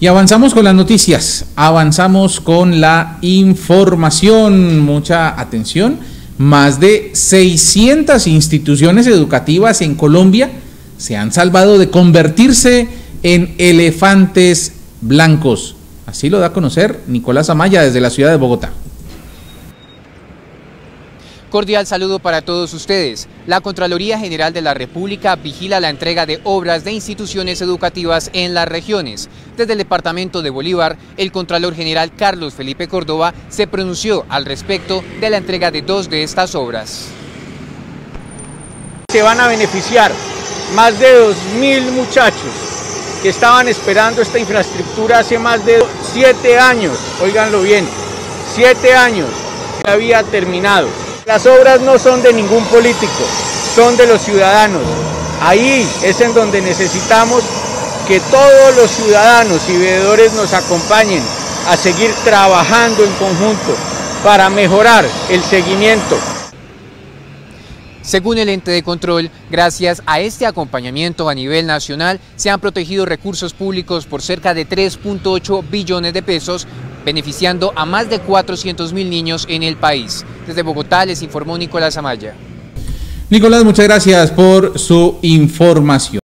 Y avanzamos con las noticias, avanzamos con la información. Mucha atención. Más de 600 instituciones educativas en Colombia se han salvado de convertirse en elefantes blancos. Así lo da a conocer Nicolás Amaya desde la ciudad de Bogotá. Cordial saludo para todos ustedes. La Contraloría General de la República vigila la entrega de obras de instituciones educativas en las regiones. Desde el Departamento de Bolívar, el Contralor General Carlos Felipe Córdoba se pronunció al respecto de la entrega de dos de estas obras. Se van a beneficiar más de 2.000 muchachos que estaban esperando esta infraestructura hace más de siete años, oiganlo bien, siete años que había terminado. Las obras no son de ningún político, son de los ciudadanos. Ahí es en donde necesitamos que todos los ciudadanos y veedores nos acompañen a seguir trabajando en conjunto para mejorar el seguimiento. Según el ente de control, gracias a este acompañamiento a nivel nacional, se han protegido recursos públicos por cerca de 3.8 billones de pesos beneficiando a más de 400 mil niños en el país. Desde Bogotá les informó Nicolás Amaya. Nicolás, muchas gracias por su información.